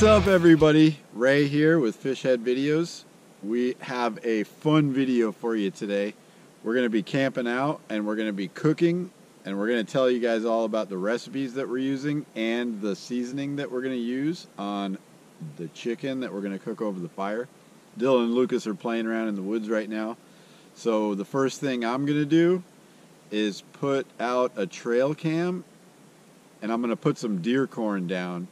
What's up everybody? Ray here with Fish Head Videos. We have a fun video for you today. We're going to be camping out and we're going to be cooking and we're going to tell you guys all about the recipes that we're using and the seasoning that we're going to use on the chicken that we're going to cook over the fire. Dylan and Lucas are playing around in the woods right now. So the first thing I'm going to do is put out a trail cam and I'm going to put some deer corn down.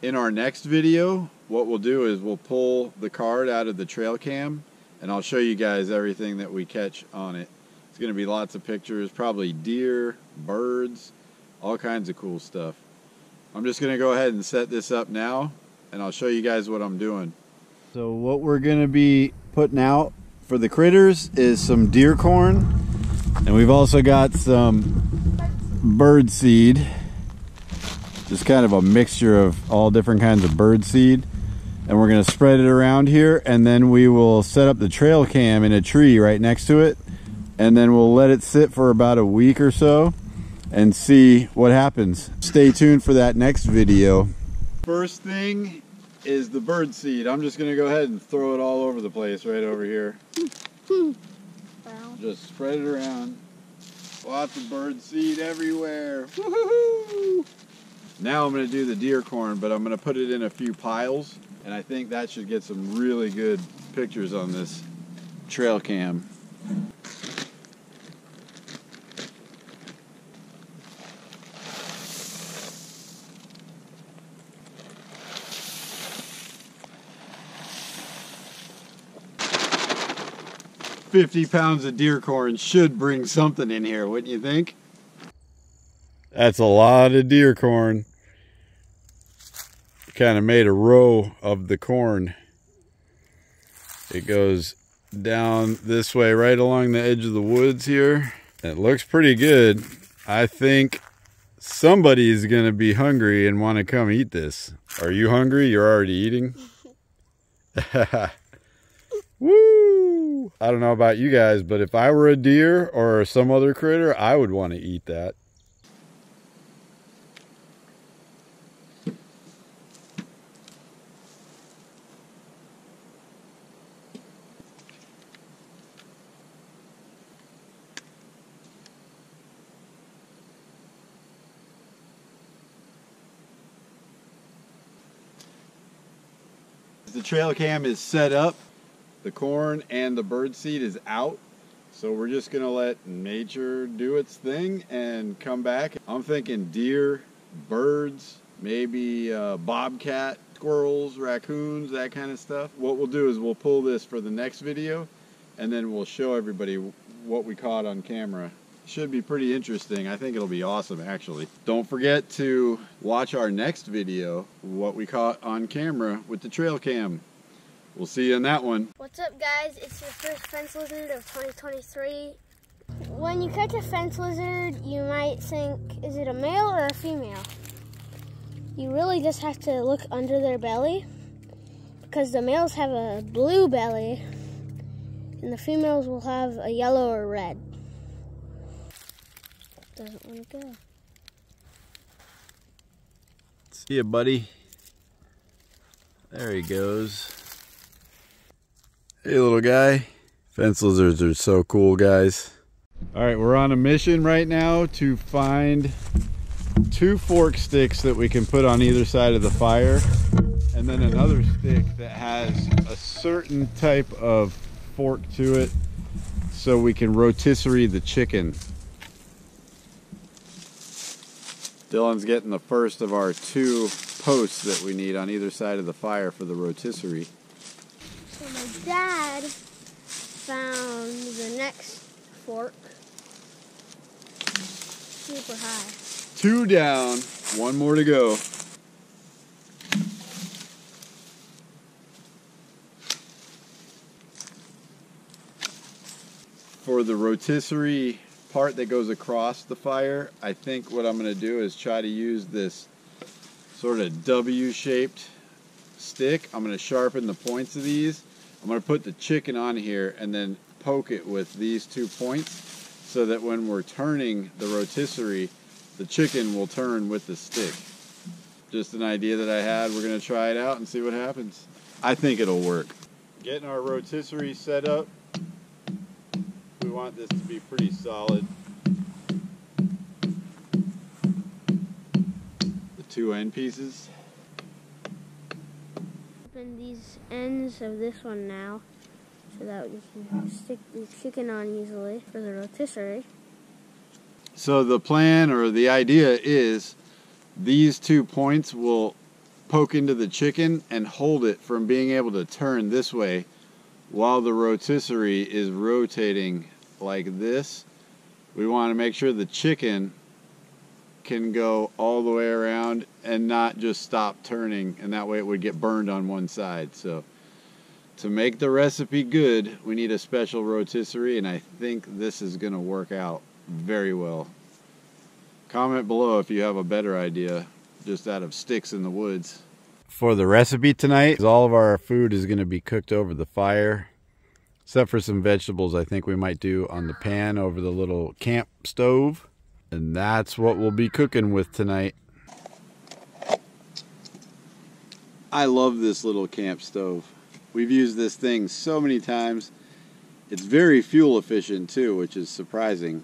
In our next video, what we'll do is we'll pull the card out of the trail cam and I'll show you guys everything that we catch on it. It's going to be lots of pictures, probably deer, birds, all kinds of cool stuff. I'm just going to go ahead and set this up now and I'll show you guys what I'm doing. So what we're going to be putting out for the critters is some deer corn and we've also got some bird seed just kind of a mixture of all different kinds of bird seed and we're going to spread it around here and then we will set up the trail cam in a tree right next to it and then we'll let it sit for about a week or so and see what happens. Stay tuned for that next video. First thing is the bird seed. I'm just going to go ahead and throw it all over the place right over here. Just spread it around. Lots of bird seed everywhere. Now I'm going to do the deer corn, but I'm going to put it in a few piles, and I think that should get some really good pictures on this trail cam. Fifty pounds of deer corn should bring something in here, wouldn't you think? That's a lot of deer corn. Kind of made a row of the corn. It goes down this way right along the edge of the woods here. It looks pretty good. I think somebody is going to be hungry and want to come eat this. Are you hungry? You're already eating? Woo! I don't know about you guys, but if I were a deer or some other critter, I would want to eat that. The trail cam is set up. The corn and the bird seed is out. So we're just gonna let nature do its thing and come back. I'm thinking deer, birds, maybe uh, bobcat, squirrels, raccoons, that kind of stuff. What we'll do is we'll pull this for the next video and then we'll show everybody what we caught on camera should be pretty interesting. I think it'll be awesome actually. Don't forget to watch our next video, what we caught on camera with the trail cam. We'll see you in that one. What's up guys? It's your first fence lizard of 2023. When you catch a fence lizard, you might think, is it a male or a female? You really just have to look under their belly because the males have a blue belly and the females will have a yellow or red doesn't want to go. See ya, buddy. There he goes. Hey, little guy. Fence lizards are so cool, guys. All right, we're on a mission right now to find two fork sticks that we can put on either side of the fire and then another stick that has a certain type of fork to it so we can rotisserie the chicken Dylan's getting the first of our two posts that we need on either side of the fire for the rotisserie. So my dad found the next fork super high. Two down, one more to go. For the rotisserie part that goes across the fire, I think what I'm going to do is try to use this sort of W-shaped stick. I'm going to sharpen the points of these. I'm going to put the chicken on here and then poke it with these two points so that when we're turning the rotisserie, the chicken will turn with the stick. Just an idea that I had. We're going to try it out and see what happens. I think it'll work. Getting our rotisserie set up. Want this to be pretty solid. The two end pieces. Open these ends of this one now so that we can stick the chicken on easily for the rotisserie. So the plan or the idea is these two points will poke into the chicken and hold it from being able to turn this way while the rotisserie is rotating like this. We want to make sure the chicken can go all the way around and not just stop turning and that way it would get burned on one side. So to make the recipe good, we need a special rotisserie and I think this is going to work out very well. Comment below if you have a better idea just out of sticks in the woods. For the recipe tonight, all of our food is going to be cooked over the fire. Except for some vegetables I think we might do on the pan over the little camp stove. And that's what we'll be cooking with tonight. I love this little camp stove. We've used this thing so many times. It's very fuel efficient too, which is surprising.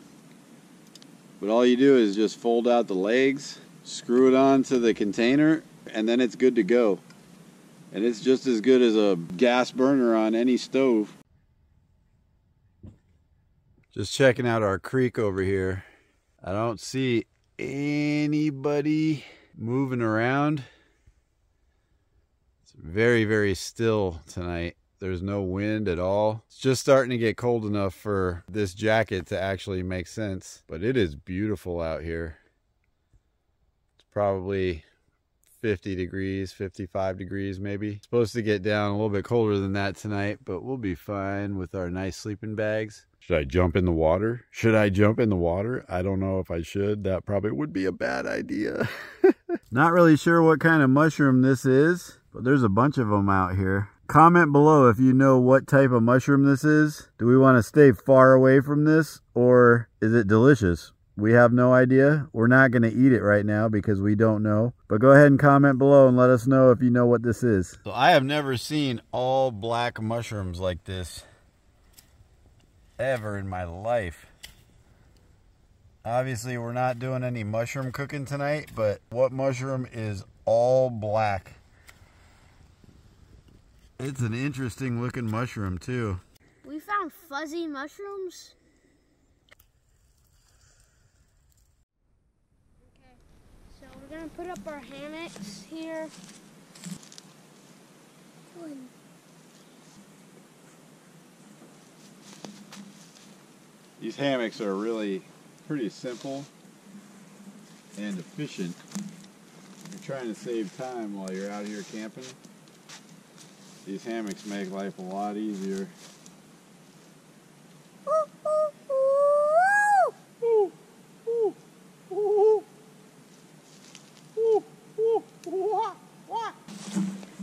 But all you do is just fold out the legs, screw it onto the container, and then it's good to go. And it's just as good as a gas burner on any stove. Just checking out our creek over here. I don't see anybody moving around. It's very, very still tonight. There's no wind at all. It's just starting to get cold enough for this jacket to actually make sense. But it is beautiful out here. It's probably 50 degrees, 55 degrees maybe. It's supposed to get down a little bit colder than that tonight, but we'll be fine with our nice sleeping bags. Should I jump in the water? Should I jump in the water? I don't know if I should. That probably would be a bad idea. Not really sure what kind of mushroom this is, but there's a bunch of them out here. Comment below if you know what type of mushroom this is. Do we want to stay far away from this or is it delicious? We have no idea. We're not going to eat it right now because we don't know. But go ahead and comment below and let us know if you know what this is. So I have never seen all black mushrooms like this ever in my life. Obviously, we're not doing any mushroom cooking tonight, but what mushroom is all black? It's an interesting looking mushroom too. We found fuzzy mushrooms. Okay, so we're gonna put up our hammocks here. One. These hammocks are really pretty simple and efficient. If you're trying to save time while you're out here camping, these hammocks make life a lot easier.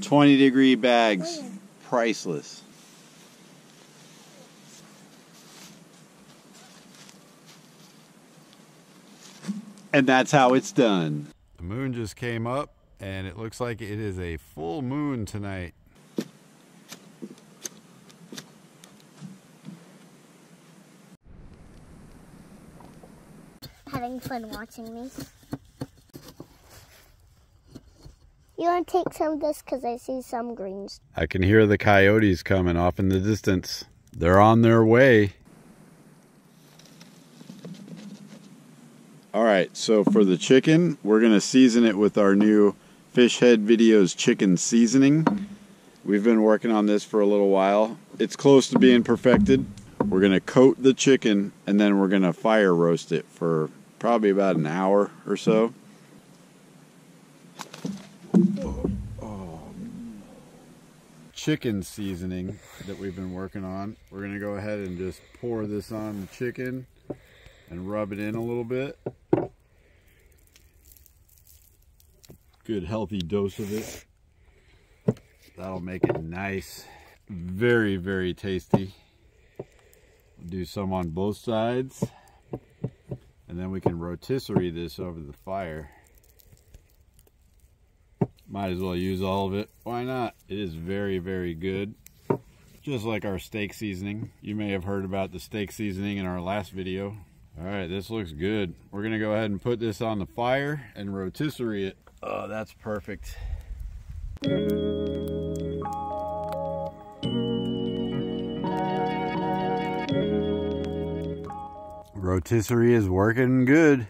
Twenty degree bags, priceless. And that's how it's done. The moon just came up and it looks like it is a full moon tonight. having fun watching me. You want to take some of this because I see some greens. I can hear the coyotes coming off in the distance. They're on their way. All right, so for the chicken, we're going to season it with our new Fish Head Videos chicken seasoning. We've been working on this for a little while. It's close to being perfected. We're going to coat the chicken and then we're going to fire roast it for probably about an hour or so. Chicken seasoning that we've been working on. We're going to go ahead and just pour this on the chicken and rub it in a little bit. Good healthy dose of it. That'll make it nice. Very, very tasty. Do some on both sides. And then we can rotisserie this over the fire. Might as well use all of it. Why not? It is very, very good. Just like our steak seasoning. You may have heard about the steak seasoning in our last video. All right, this looks good. We're gonna go ahead and put this on the fire and rotisserie it. Oh, that's perfect. Rotisserie is working good.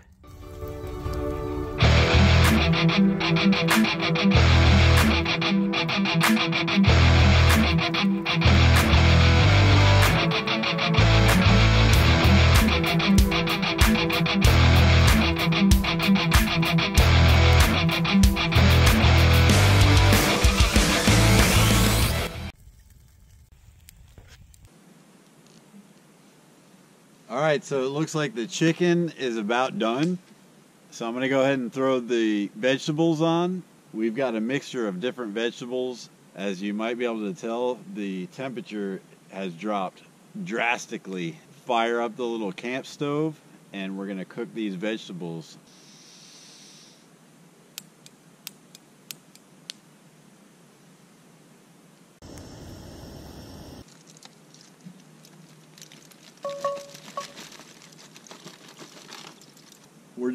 All right, so it looks like the chicken is about done. So I'm going to go ahead and throw the vegetables on. We've got a mixture of different vegetables. As you might be able to tell, the temperature has dropped drastically. Fire up the little camp stove and we're going to cook these vegetables.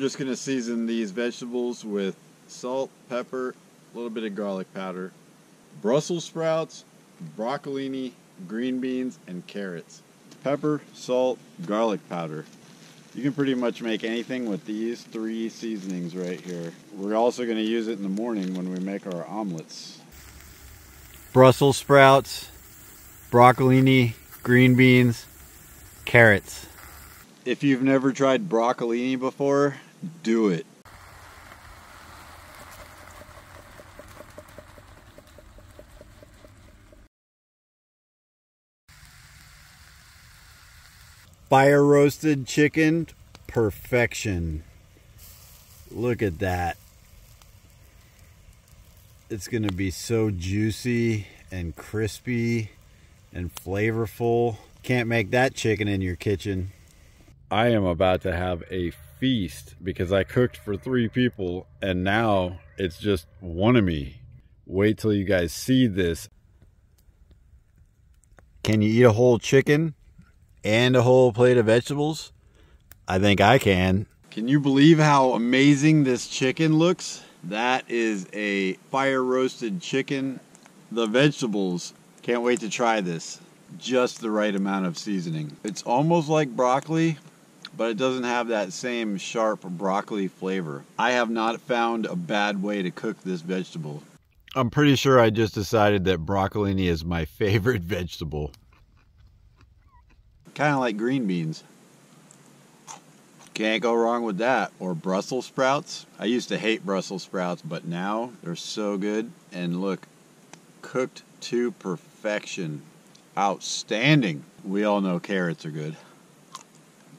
Just going to season these vegetables with salt, pepper, a little bit of garlic powder, Brussels sprouts, broccolini, green beans, and carrots. Pepper, salt, garlic powder. You can pretty much make anything with these three seasonings right here. We're also going to use it in the morning when we make our omelets. Brussels sprouts, broccolini, green beans, carrots. If you've never tried broccolini before, do it. Fire roasted chicken, perfection. Look at that. It's to be so juicy and crispy and flavorful. Can't make that chicken in your kitchen. I am about to have a feast because I cooked for three people and now it's just one of me. Wait till you guys see this. Can you eat a whole chicken and a whole plate of vegetables? I think I can. Can you believe how amazing this chicken looks? That is a fire roasted chicken. The vegetables, can't wait to try this. Just the right amount of seasoning. It's almost like broccoli, but it doesn't have that same sharp broccoli flavor. I have not found a bad way to cook this vegetable. I'm pretty sure I just decided that broccolini is my favorite vegetable. Kind of like green beans. Can't go wrong with that. Or Brussels sprouts. I used to hate Brussels sprouts, but now they're so good. And look, cooked to perfection. Outstanding. We all know carrots are good.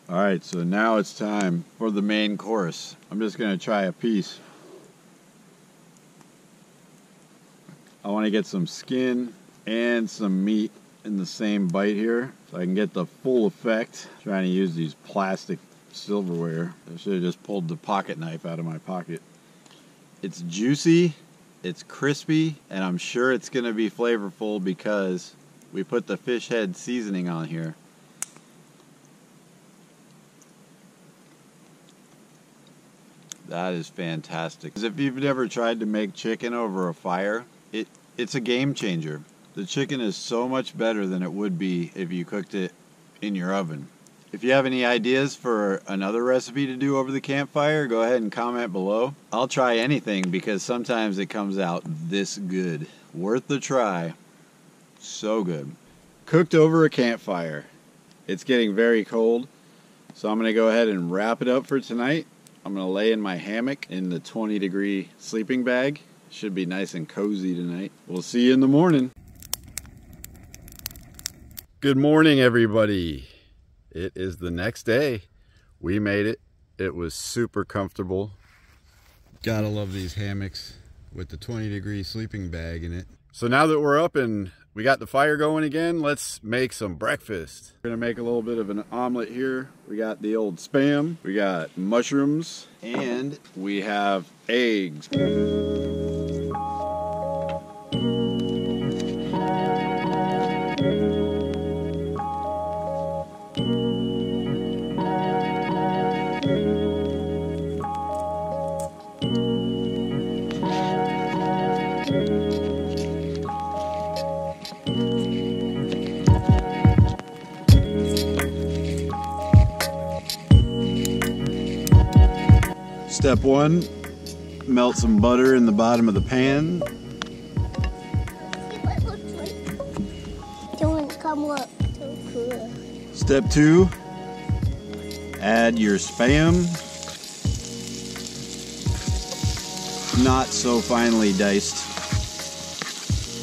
All right, so now it's time for the main course. I'm just going to try a piece. I want to get some skin and some meat in the same bite here so I can get the full effect. I'm trying to use these plastic silverware. I should have just pulled the pocket knife out of my pocket. It's juicy, it's crispy, and I'm sure it's going to be flavorful because we put the fish head seasoning on here. That is fantastic. If you've never tried to make chicken over a fire, it it's a game changer. The chicken is so much better than it would be if you cooked it in your oven. If you have any ideas for another recipe to do over the campfire, go ahead and comment below. I'll try anything because sometimes it comes out this good. Worth the try. So good. Cooked over a campfire. It's getting very cold, so I'm going to go ahead and wrap it up for tonight. I'm going to lay in my hammock in the 20 degree sleeping bag. Should be nice and cozy tonight. We'll see you in the morning. Good morning, everybody. It is the next day. We made it. It was super comfortable. Gotta love these hammocks with the 20 degree sleeping bag in it. So now that we're up and we got the fire going again, let's make some breakfast. We're gonna make a little bit of an omelet here. We got the old spam, we got mushrooms, and we have eggs. Step one, melt some butter in the bottom of the pan. Step two, add your spam. Not so finely diced.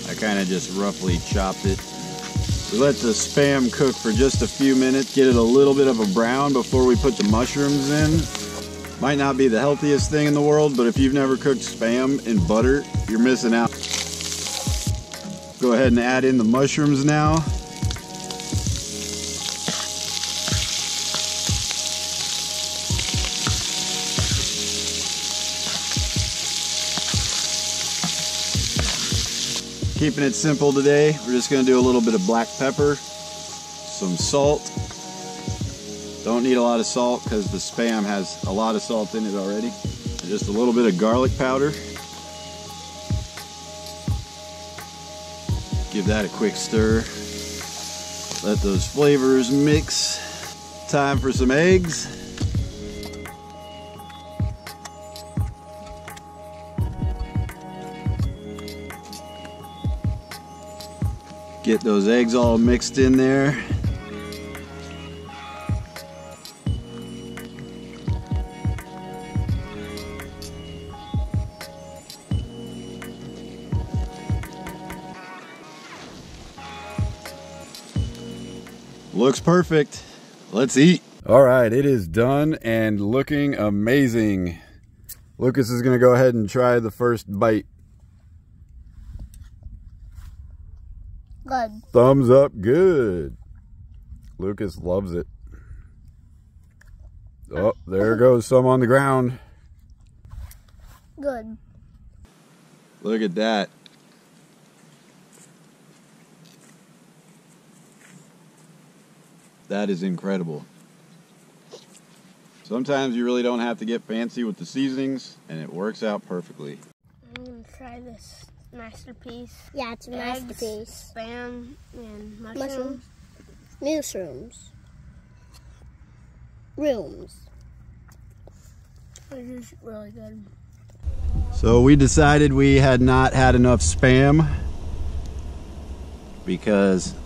I kind of just roughly chopped it. We let the spam cook for just a few minutes, get it a little bit of a brown before we put the mushrooms in. Might not be the healthiest thing in the world, but if you've never cooked spam in butter, you're missing out. Go ahead and add in the mushrooms now. Keeping it simple today, we're just gonna do a little bit of black pepper, some salt. Don't need a lot of salt because the Spam has a lot of salt in it already. And just a little bit of garlic powder. Give that a quick stir. Let those flavors mix. Time for some eggs. Get those eggs all mixed in there. Looks perfect. Let's eat. All right, it is done and looking amazing. Lucas is going to go ahead and try the first bite. Good. Thumbs up, good. Lucas loves it. Oh, there goes some on the ground. Good. Look at that. That is incredible. Sometimes you really don't have to get fancy with the seasonings, and it works out perfectly. I'm gonna try this masterpiece. Yeah, it's a Eggs, masterpiece. Spam and mushrooms. Mushrooms. Mushrooms. Rooms. This is really good. So we decided we had not had enough spam because well,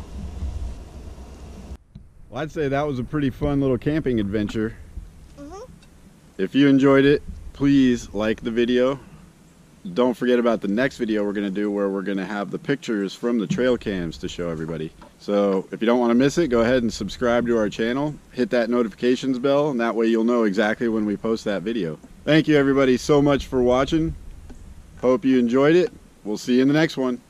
I'd say that was a pretty fun little camping adventure. Mhm. If you enjoyed it, please like the video. Don't forget about the next video we're going to do where we're going to have the pictures from the trail cams to show everybody. So if you don't want to miss it, go ahead and subscribe to our channel. Hit that notifications bell and that way you'll know exactly when we post that video. Thank you everybody so much for watching. Hope you enjoyed it. We'll see you in the next one.